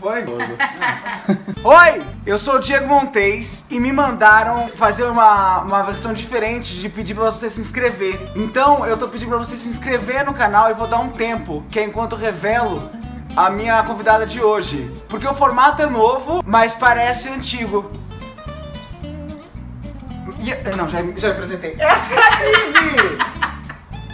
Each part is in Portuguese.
Foi? Oi, eu sou o Diego Montes e me mandaram fazer uma, uma versão diferente de pedir pra você se inscrever. Então eu tô pedindo pra você se inscrever no canal e vou dar um tempo, que é enquanto eu revelo a minha convidada de hoje. Porque o formato é novo, mas parece antigo. E- não, já, já me apresentei. Essa é a!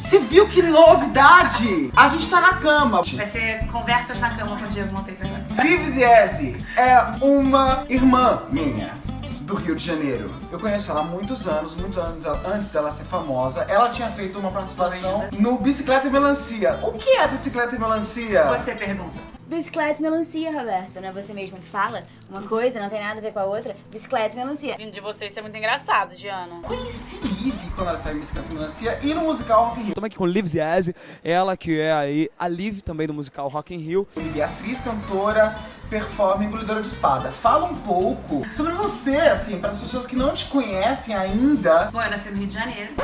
Você viu que novidade? A gente tá na cama. Vai ser conversas na cama com o Diego Montes agora. Liv Ziese é uma irmã minha do Rio de Janeiro. Eu conheço ela há muitos anos, muitos anos antes dela ser famosa. Ela tinha feito uma participação no Bicicleta e Melancia. O que é Bicicleta e Melancia? Você pergunta. Bicicleta e melancia, Roberto. Não é você mesmo que fala? Uma coisa não tem nada a ver com a outra. Bicicleta e melancia. Vindo de vocês, isso é muito engraçado, Diana. Conheci Liv quando ela saiu em Bicicleta e Melancia e no musical Rock in Rio. Estamos aqui com Liv Ziese, ela que é aí a Liv também do musical Rock in Rio. Liv é atriz, cantora, performer, engolidora de espada. Fala um pouco sobre você, assim, para as pessoas que não te conhecem ainda. Bom, eu nasci no Rio de Janeiro.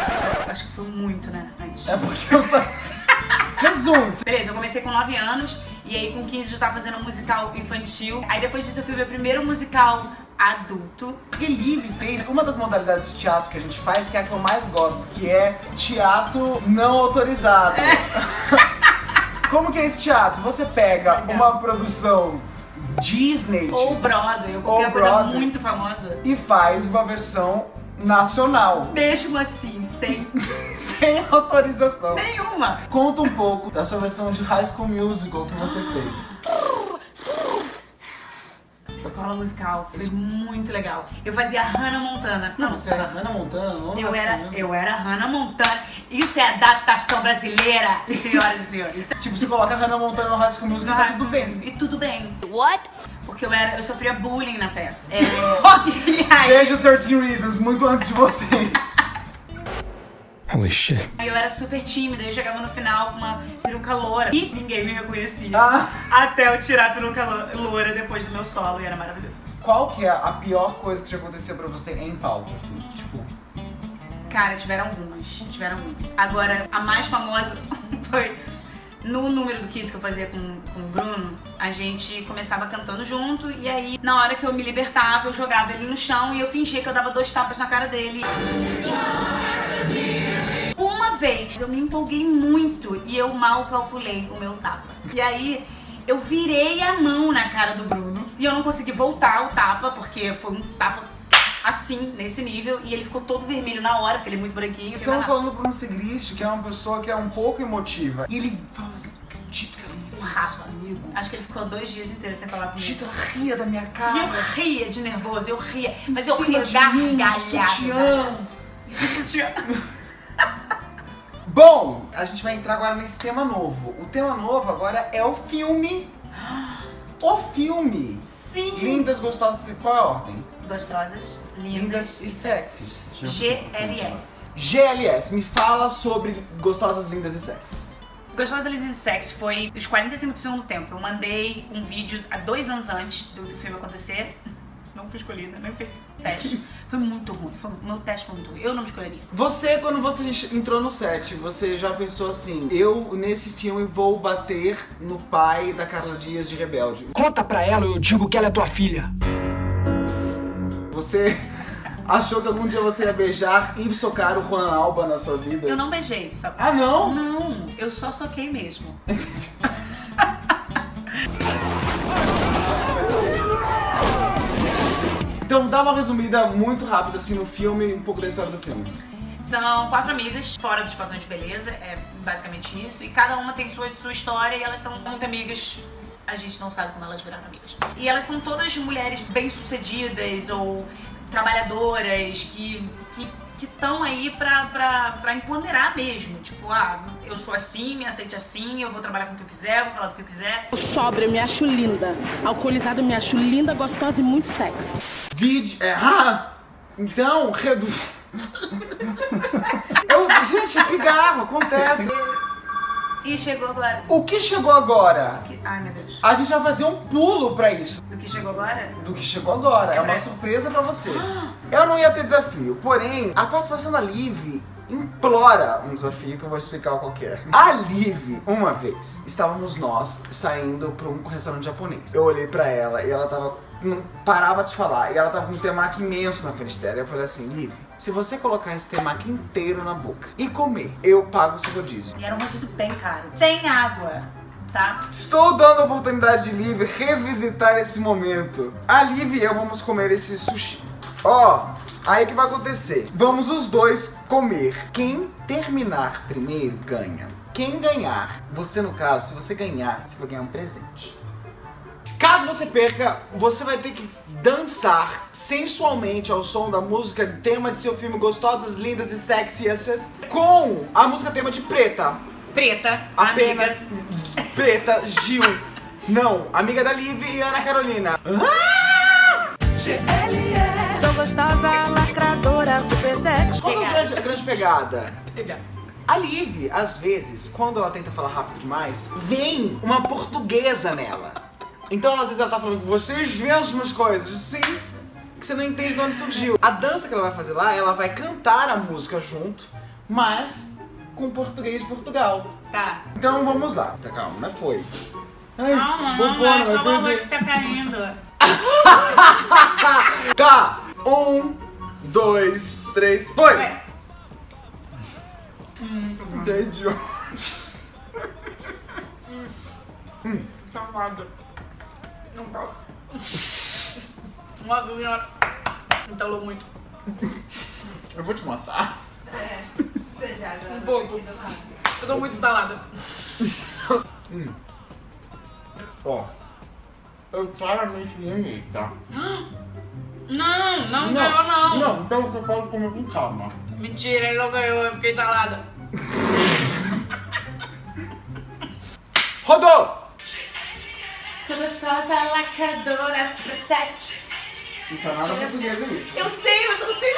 Acho que foi muito, né? Antes. É porque eu só... Resume. Beleza, eu comecei com 9 anos e aí com 15 eu já tava fazendo um musical infantil. Aí depois disso eu fui ver o primeiro musical adulto. Porque Liv fez uma das modalidades de teatro que a gente faz, que é a que eu mais gosto, que é teatro não autorizado. Como que é esse teatro? Você pega Legal. uma produção Disney Ou Broadway, ou Ou qualquer coisa Broadway. muito famosa. e faz uma versão nacional, Mesmo assim, sem sem autorização. nenhuma. Conta um pouco da sua versão de High School Musical que você fez. Escola musical, foi muito legal. Eu fazia Hannah Montana. Não, Você era Hannah Montana, não Eu era, eu era Hannah Montana. Isso é adaptação brasileira, senhoras e senhores. Tipo, você coloca Hannah Montana no High School Musical e tá tudo bem. E tudo bem. What? Porque eu era, eu sofria bullying na peça. É, aí, Beijo 13 Reasons, muito antes de vocês. Holy shit. aí eu era super tímida, eu chegava no final com uma peruca loura e ninguém me reconhecia. Ah. Até eu tirar a peruca lo- loura depois do meu solo e era maravilhoso. Qual que é a pior coisa que já aconteceu pra você em palco, assim? Tipo, Cara, tiveram algumas. Tiveram muitas. Agora, a mais famosa foi no número do Kiss que eu fazia com, com o Bruno, a gente começava cantando junto e aí, na hora que eu me libertava, eu jogava ele no chão e eu fingia que eu dava dois tapas na cara dele. Uma vez eu me empolguei muito e eu mal calculei o meu tapa. E aí eu virei a mão na cara do Bruno e eu não consegui voltar o tapa porque foi um tapa assim, nesse nível, e ele ficou todo vermelho na hora, porque ele é muito branquinho. estamos falando do Bruno Segrist, que é uma pessoa que é um pouco emotiva. E ele fala assim, não acredito que comigo. Acho que ele ficou dois dias inteiros sem falar comigo. Ela ria da minha E eu cara. ria de nervoso, eu ria. Mas eu ria gargalhada. De sutiã. Bom, a gente vai entrar agora nesse tema novo. O tema novo agora é o filme. O filme. Sim. Lindas, gostosas. Qual é a ordem? Gostosas, Lindas lindas. e sexys. GLS. GLS, me fala sobre gostosas, lindas e sexys. Gostosas, lindas e sexy foi os 45 do segundo tempo. Eu mandei um vídeo há dois anos antes do, do filme acontecer. Não fui escolhida, nem fez teste. Foi muito ruim. Foi, meu teste foi muito ruim. Eu não me escolheria. Você, quando você entrou no set, você já pensou assim: eu nesse filme vou bater no pai da Carla Dias de Rebelde. Conta pra ela, eu digo que ela é tua filha. Você achou que algum dia você ia beijar e socar o Juan Alba na sua vida? Eu não beijei, sabe? Ah, não? Não, eu só soquei mesmo. Então dá uma resumida muito rápida assim no filme, um pouco da história do filme. São quatro amigas, fora dos padrões de beleza, é basicamente isso. E cada uma tem sua, sua história e elas são muito amigas. A gente não sabe como elas viraram amigas. E elas são todas mulheres bem-sucedidas ou trabalhadoras que que estão aí pra, pra, pra empoderar mesmo. Tipo, ah, eu sou assim, me aceite assim, eu vou trabalhar com o que eu quiser, vou falar do que eu quiser. Sóbria, eu me acho linda. Alcoolizada, eu me acho linda, gostosa e muito sexy. Vídeo. É, ah! Então, redu... eu, gente, é pigarro, acontece. E chegou agora. O que chegou agora? Que- Ai, meu Deus. A gente vai fazer um pulo pra isso. Do que chegou agora? Do que chegou agora. É uma surpresa pra você. Eu não ia ter desafio. Porém, a participação da Liv implora um desafio que eu vou explicar qual que é. A Liv, uma vez, estávamos nós saindo pra um restaurante japonês. Eu olhei pra ela e ela tava. Não parava de falar. E ela tava com um temaki imenso na frente dela. Eu falei assim, Liv, se você colocar esse temaki inteiro na boca e comer, eu pago o seu rodízio. E era um rodízio bem caro. Sem água, tá? Estou dando a oportunidade de Liv revisitar esse momento. A Liv e eu vamos comer esse sushi. Ó, aí que vai acontecer? Vamos os dois comer. Quem terminar primeiro ganha. Quem ganhar, você no caso, se você ganhar, você vai ganhar um presente. Caso você perca, você vai ter que dançar sensualmente ao som da música tema de seu filme Gostosas, Lindas e Sexias com a música tema de Preta. Preta, Apenas amiga. Preta Gil. Não, amiga da Liv e Ana Carolina. Sou gostosa, lacradora, super sexy. Qual é a grande, a grande pegada? Pega. A Liv, às vezes, quando ela tenta falar rápido demais, vem uma portuguesa nela. Então, às vezes, ela tá falando com vocês mesmas coisas, sim, que você não entende de onde surgiu. A dança que ela vai fazer lá, ela vai cantar a música junto, mas com português de Portugal. Tá. Então, vamos lá. Tá, calma, não foi. Ai, Calma, não, bobona, é só vai o arroz perder. que tá caindo. Tá, um, dois, três, foi! Ué, Entendi. Salvado. Não posso. Nossa senhora. Entalou muito. Eu vou te matar. Um pouco. Eu tô muito entalada. Ó, eu claramente ganhei, tá? Não, não, ganhou não. Não, então você pode comer com calma. Mentira, ele não ganhou, eu fiquei entalada. Rodou! Sou gostosa, lacradora, super sexy. Não tá nada português é isso. Eu sei, mas eu não sei.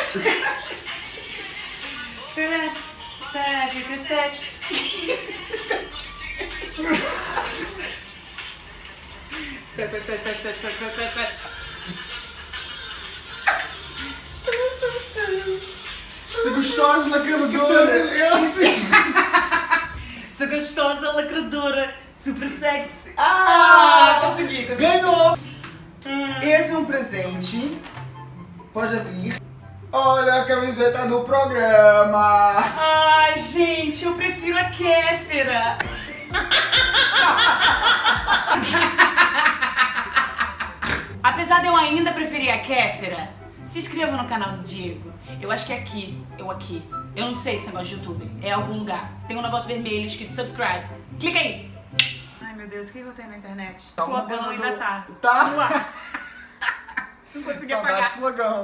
Tá, que sexy. Você gostosa naquela dor, beleza? Sou gostosa, lacradora, super sexy. Ah, consegui, consegui. Ganhou! Esse é um presente. Pode abrir. Olha a camiseta do programa. Ai, gente, eu prefiro a Kéfera. Apesar de eu ainda preferir a Kéfera, se inscreva no canal do Diego. Eu acho que é aqui, eu aqui. Eu não sei esse negócio de YouTube. É algum lugar. Tem um negócio vermelho escrito subscribe. Clica aí. Deus, o que eu tenho na internet? Alguma coisa Flogão do- ainda tá. Tá? Não consegui Saudades apagar. flogão.